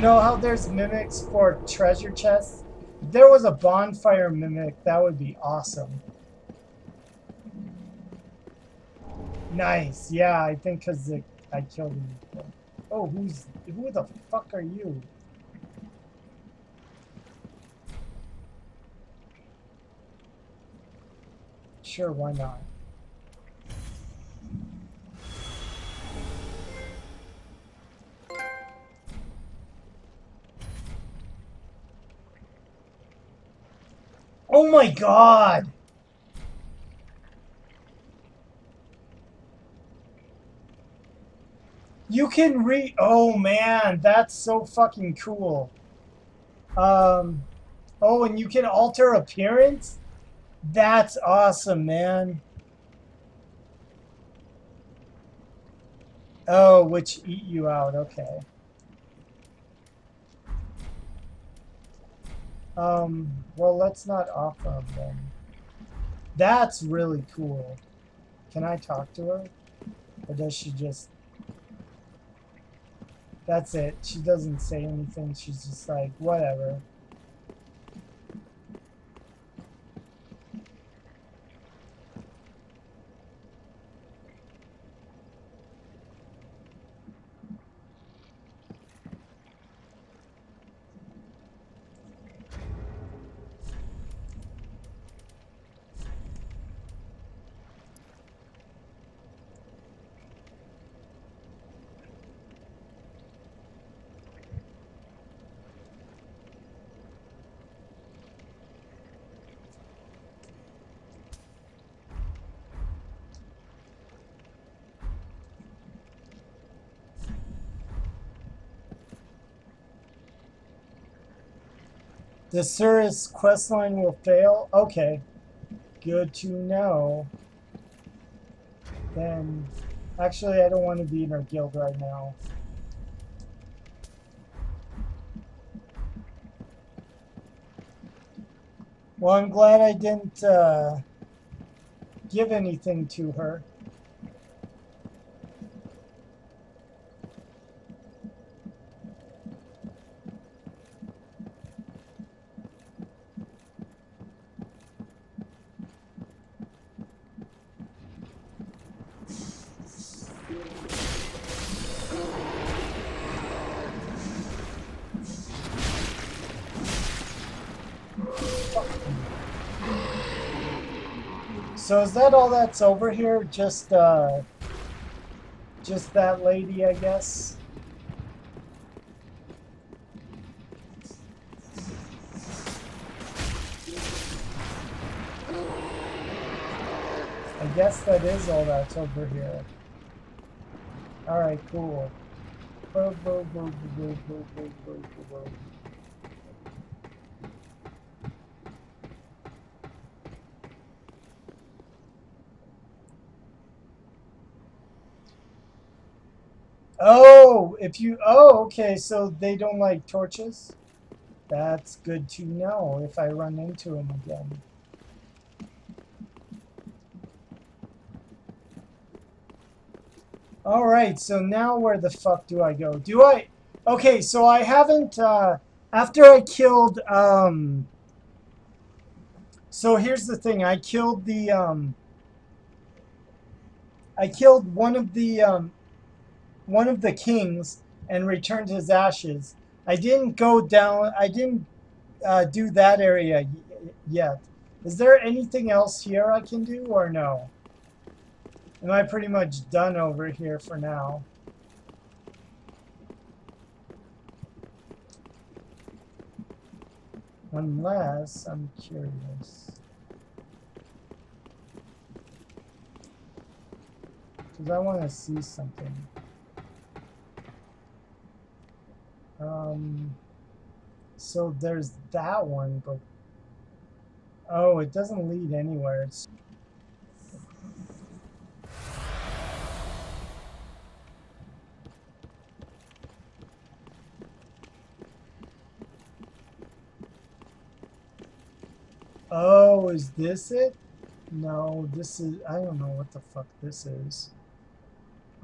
You know how there's mimics for treasure chests? If there was a bonfire mimic, that would be awesome. Nice. Yeah, I think because I killed him. Oh, who's who the fuck are you? Sure, why not? Oh my god! You can re- Oh man, that's so fucking cool. Um, oh, and you can alter appearance? That's awesome, man. Oh, which eat you out, okay. Um, well, let's not offer them. That's really cool. Can I talk to her? Or does she just... That's it. She doesn't say anything. She's just like, whatever. The Sirris questline will fail? Okay. Good to know. Then, actually, I don't want to be in our guild right now. Well, I'm glad I didn't uh, give anything to her. So is that all that's over here? Just, uh, just that lady, I guess? I guess that is all that's over here. Alright, cool. Oh, if you, oh, okay, so they don't like torches? That's good to know if I run into them again. Alright, so now where the fuck do I go? Do I, okay, so I haven't, uh, after I killed, um, so here's the thing, I killed the, um, I killed one of the, um, one of the kings and returned his ashes. I didn't go down, I didn't uh, do that area yet. Is there anything else here I can do or no? Am I pretty much done over here for now? Unless, I'm curious. Because I want to see something. Um, so there's that one, but oh, it doesn't lead anywhere. It's Oh, is this it? No, this is, I don't know what the fuck this is.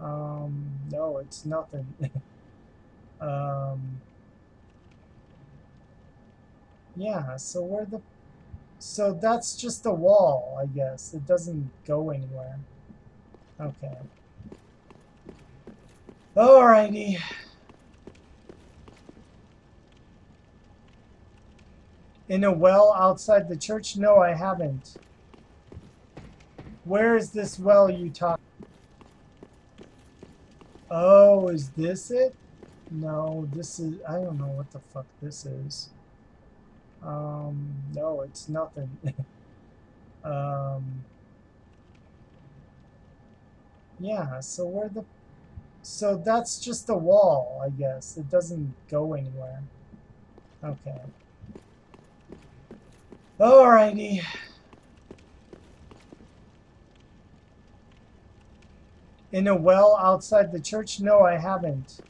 Um, no, it's nothing. Um, Yeah, so where the... So that's just a wall, I guess. It doesn't go anywhere. Okay. Alrighty. In a well outside the church? No, I haven't. Where is this well you talk? Oh, is this it? No, this is... I don't know what the fuck this is. Um, no, it's nothing. um... Yeah, so where the... So that's just a wall, I guess. It doesn't go anywhere. Okay. Alrighty. In a well outside the church? No, I haven't.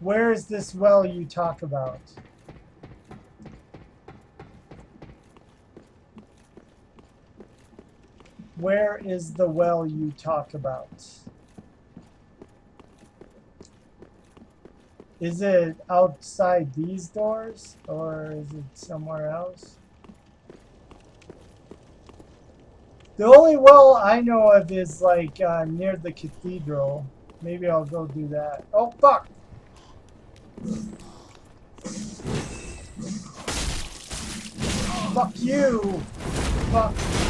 Where is this well you talk about? Where is the well you talk about? Is it outside these doors or is it somewhere else? The only well I know of is like uh, near the cathedral. Maybe I'll go do that. Oh fuck! Fuck you! Fuck.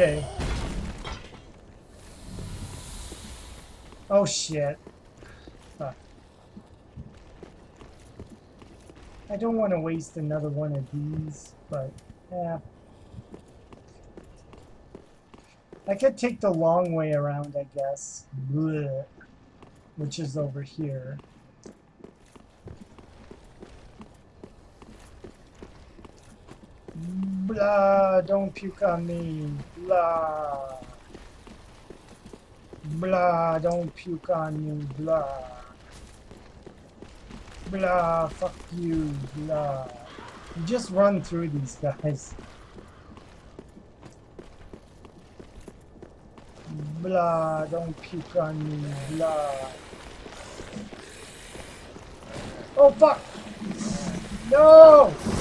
Okay. Oh shit. Fuck. I don't want to waste another one of these, but yeah. I could take the long way around, I guess. Blech. Which is over here. Blah, don't puke on me. Blah. Blah, don't puke on me. Blah. Blah, fuck you. Blah. You just run through these guys. Blah, don't puke on me. Blah. Oh, fuck! No!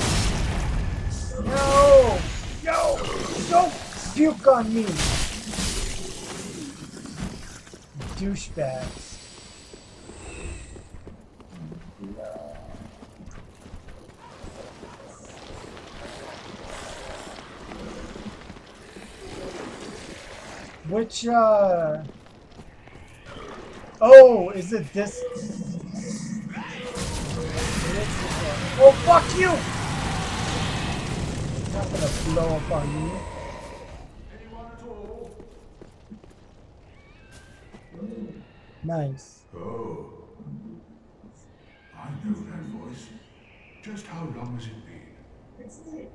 No! No! Don't puke on me! Douchebags. Which, uh... Oh, is it this? Oh, fuck you! Not gonna blow up on you. Nice. Oh. I know that voice. Just how long has it been? It's me.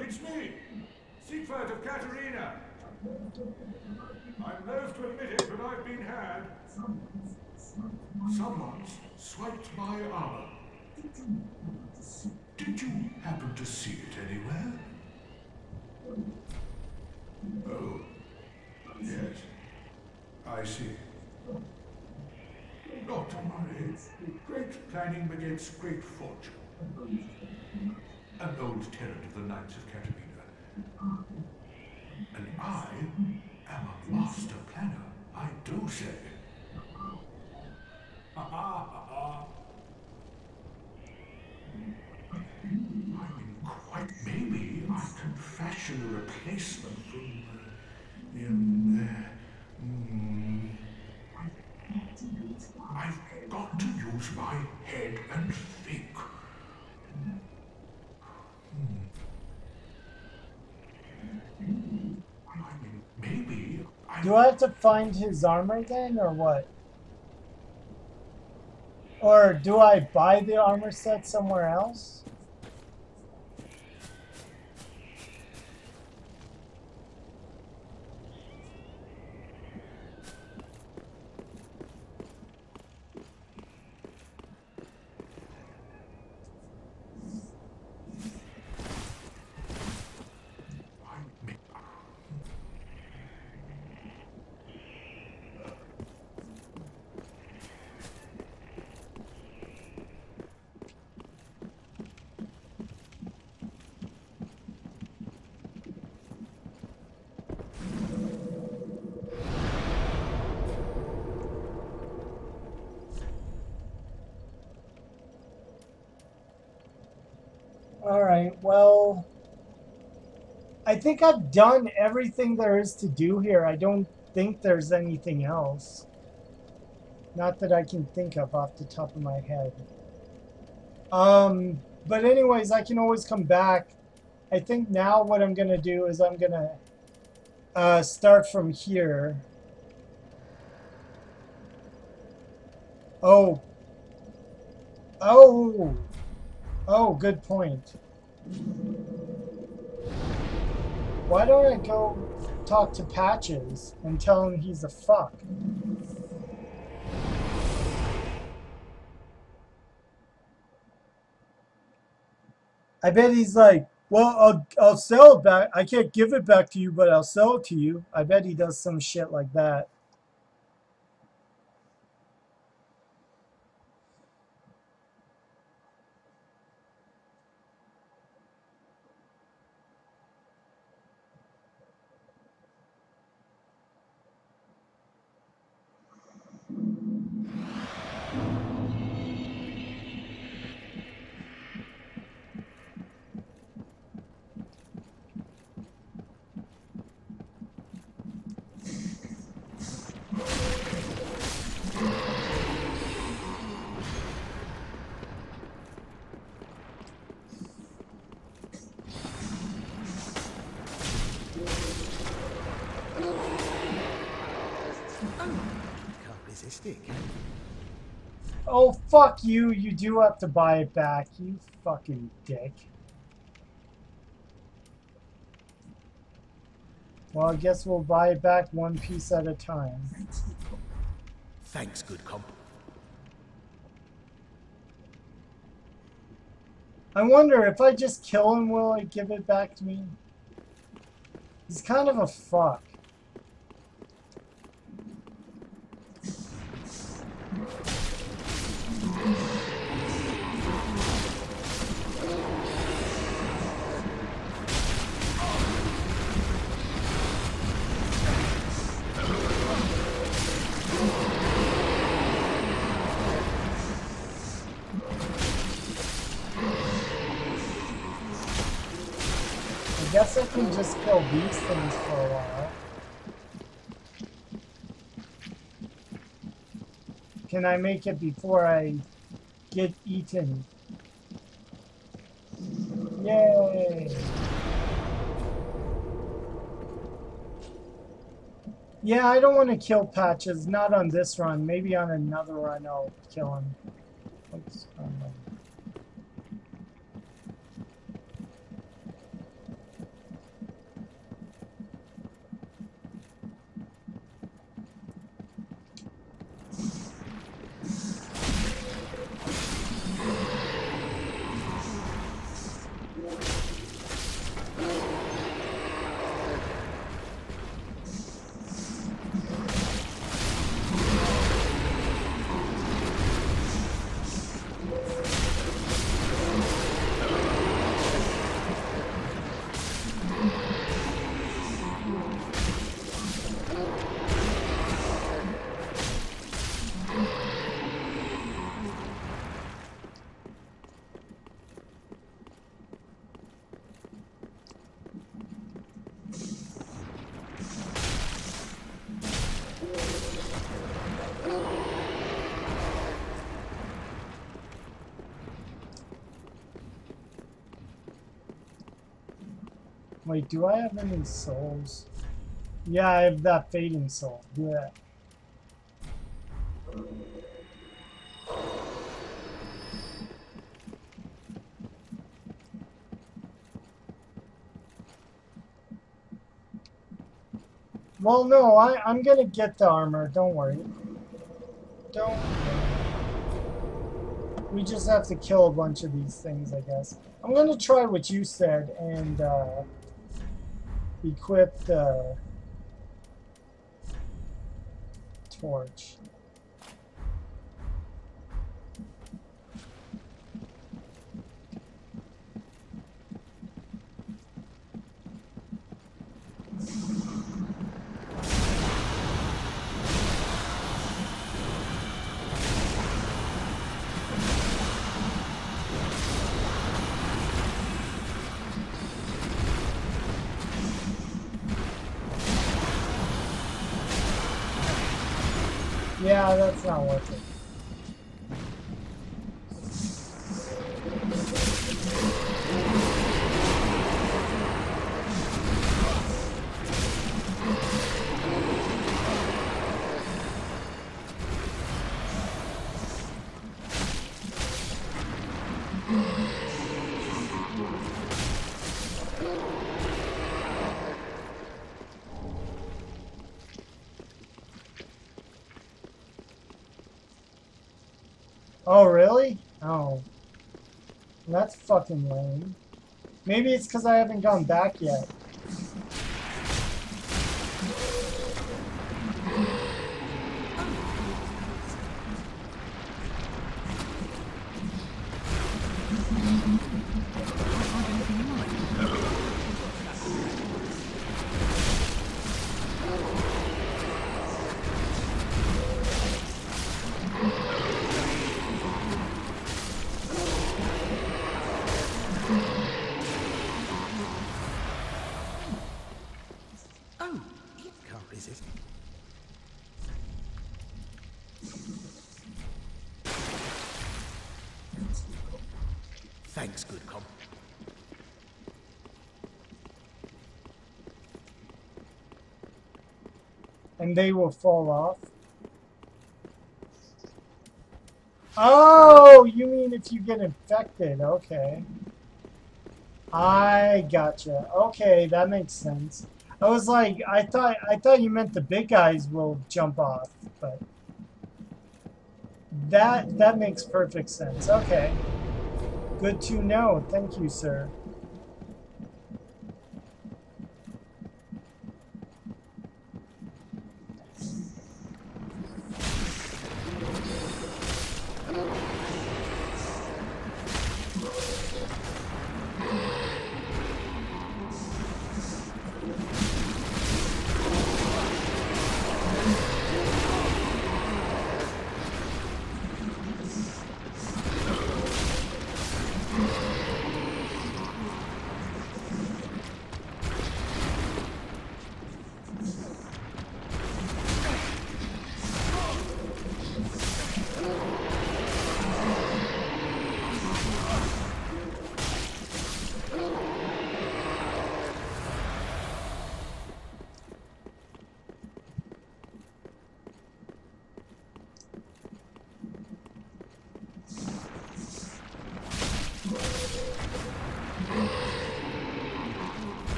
It's me, Siegward of Catarina. I'm loath to admit it, but I've been had. Someone's swiped my armor. Did you happen to see it anywhere? Oh, yes. I see. Not to. Great planning begets great fortune. An old tenant of the Knights of Catarina. And I am a master planner, I do say. Ha ha ha ha. I mean, quite maybe I can fashion a replacement from uh, um, uh, mm, I've got to use my head and think. Hmm. Do I have to find his armor then, or what? Or do I buy the armor set somewhere else? Why me? All right, well, I think I've done everything there is to do here. I don't think there's anything else. Not that I can think of off the top of my head. Um, but anyways, I can always come back. I think now what I'm going to do is I'm going to uh, start from here. Oh. Oh. Oh, good point. Why don't I go talk to Patches and tell him he's a fuck? I bet he's like, well, I'll, I'll sell it back. I can't give it back to you, but I'll sell it to you. I bet he does some shit like that. Resist it, can you? Oh, fuck you. You do have to buy it back, you fucking dick. Well, I guess we'll buy it back one piece at a time. Thanks, good comp. I wonder if I just kill him, will it give it back to me? He's kind of a fuck. Guess I can just kill these things for a while. Can I make it before I get eaten? Yay! Yeah, I don't want to kill Patches. Not on this run. Maybe on another run I'll kill him. Oops, Wait, do I have any souls? Yeah, I have that fading soul. Yeah. Well, no, I, I'm gonna get the armor. Don't worry. Don't. We just have to kill a bunch of these things, I guess. I'm gonna try what you said and, uh, equip the uh, torch. Yeah, that's not worth it. Oh, really? Oh. That's fucking lame. Maybe it's because I haven't gone back yet. And they will fall off. Oh, you mean if you get infected. Okay. I gotcha. Okay, that makes sense. I was like, I thought I thought you meant the big guys will jump off, but that that makes perfect sense. Okay. Good to know. Thank you, sir.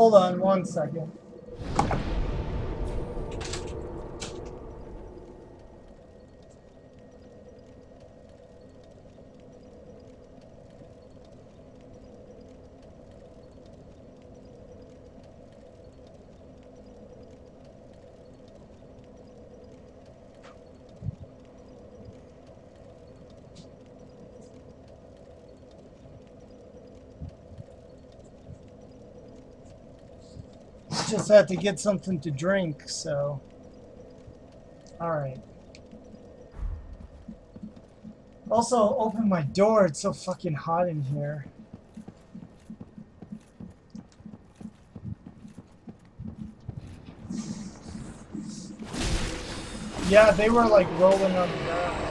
Hold on one second. Just had to get something to drink, so. Alright. Also, open my door. It's so fucking hot in here. Yeah, they were like rolling on the ground.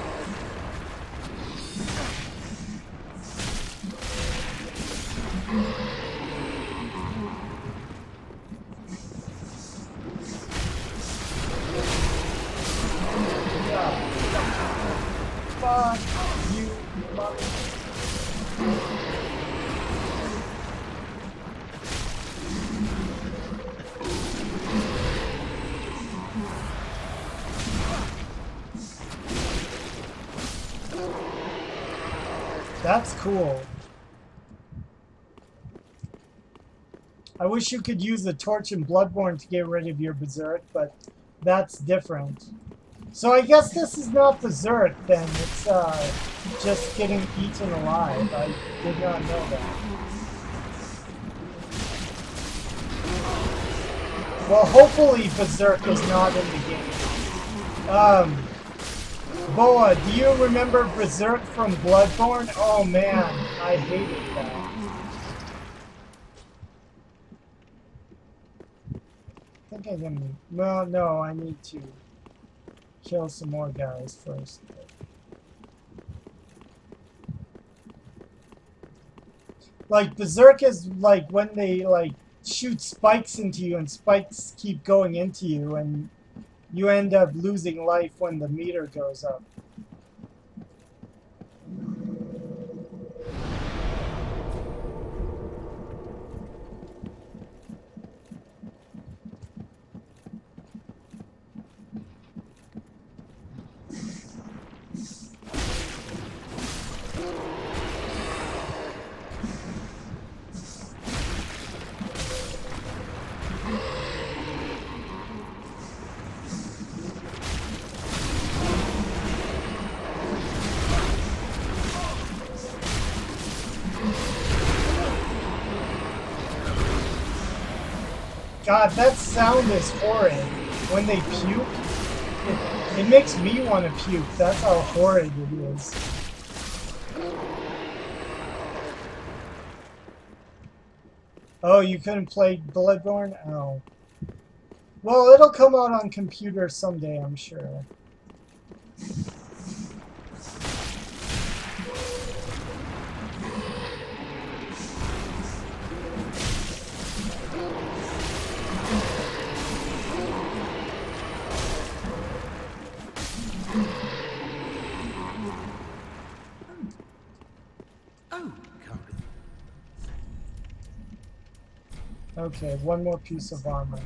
Cool. I wish you could use the torch in Bloodborne to get rid of your Berserk, but that's different. So I guess this is not Berserk then, it's uh, just getting eaten alive. I did not know that. Well, hopefully Berserk is not in the game. Um, Boa, do you remember Berserk from Bloodborne? Oh man, I hated that. I think I can. Well, no, I need to kill some more guys first. Like Berserk is like when they like shoot spikes into you and spikes keep going into you and you end up losing life when the meter goes up. God, that sound is horrid. When they puke, it, it makes me want to puke. That's how horrid it is. Oh, you couldn't play Bloodborne? Oh. Well, it'll come out on computer someday, I'm sure. Okay, one more piece of armor.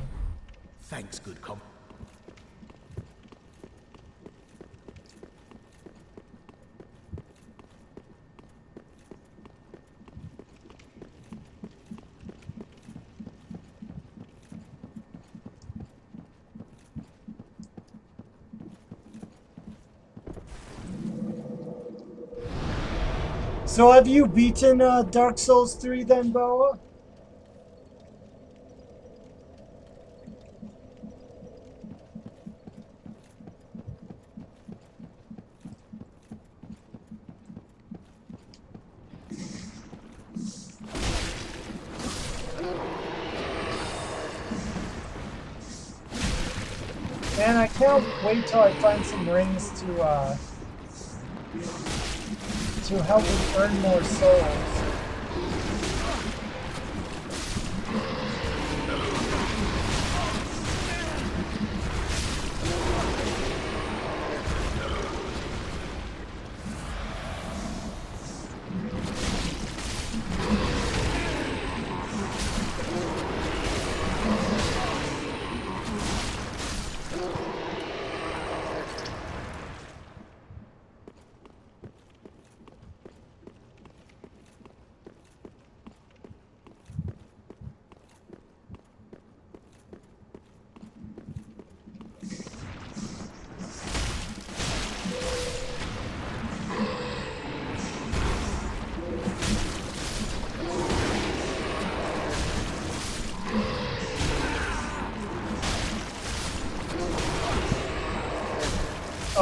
Thanks, good comp. So have you beaten uh, Dark Souls 3 then, Boa? Man, I can't wait till I find some rings to uh, to help me earn more souls.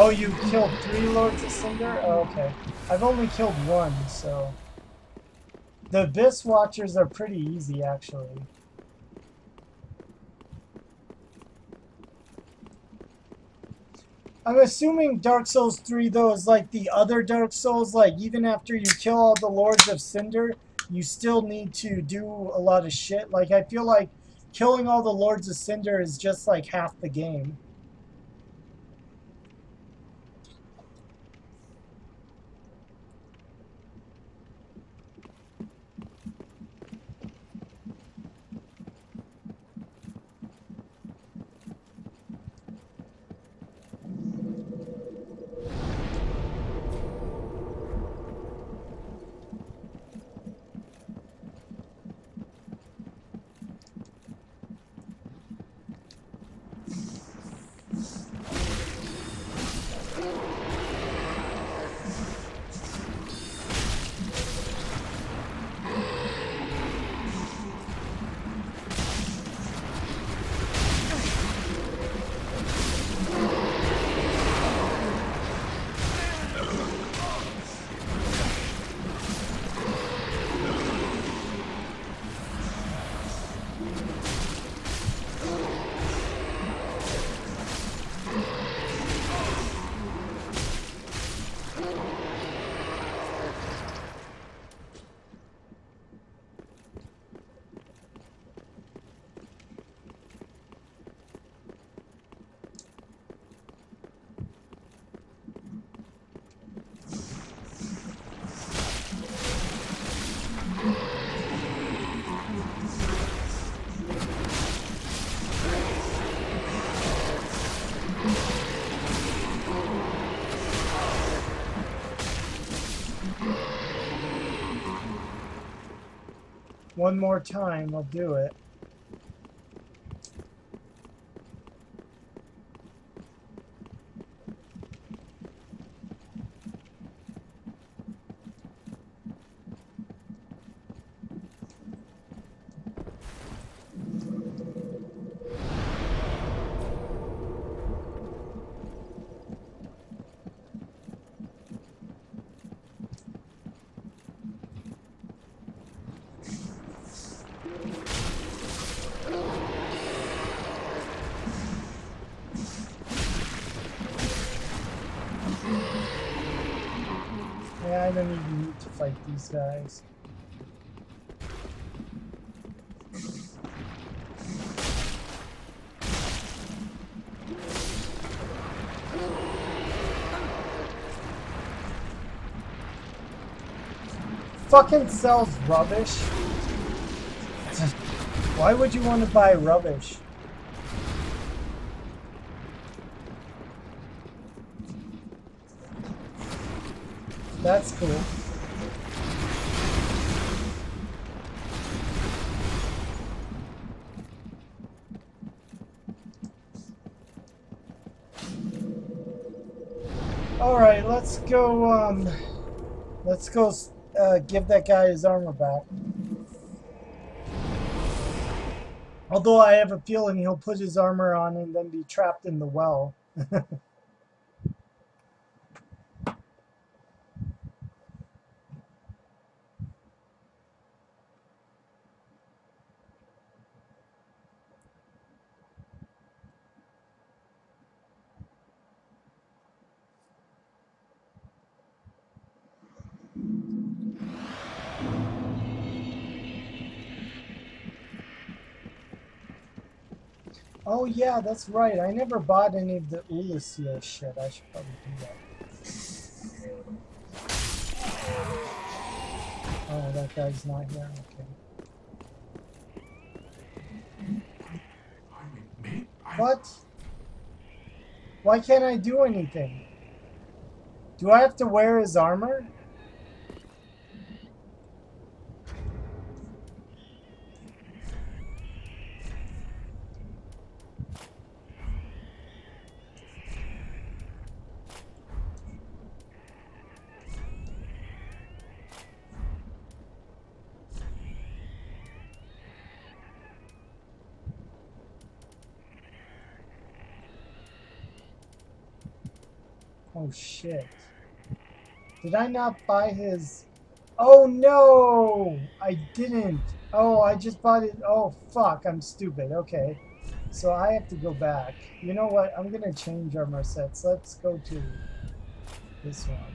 Oh, you killed three Lords of Cinder? Oh, okay. I've only killed one, so... The Abyss Watchers are pretty easy, actually. I'm assuming Dark Souls 3, though, is like the other Dark Souls. Like, even after you kill all the Lords of Cinder, you still need to do a lot of shit. Like, I feel like killing all the Lords of Cinder is just like half the game. One more time, I'll do it. Yeah, I don't even need to fight these guys. Fucking sells rubbish. Why would you want to buy rubbish? That's cool. All right, let's go. Um, let's go. Uh, give that guy his armor back. Although I have a feeling he'll put his armor on and then be trapped in the well. Oh yeah, that's right. I never bought any of the Ulasil shit. I should probably do that. Oh, that guy's not here. Okay. What? Why can't I do anything? Do I have to wear his armor? Oh shit. Did I not buy his... Oh no! I didn't. Oh, I just bought it. Oh fuck, I'm stupid. Okay. So I have to go back. You know what? I'm gonna change armor sets. Let's go to this one.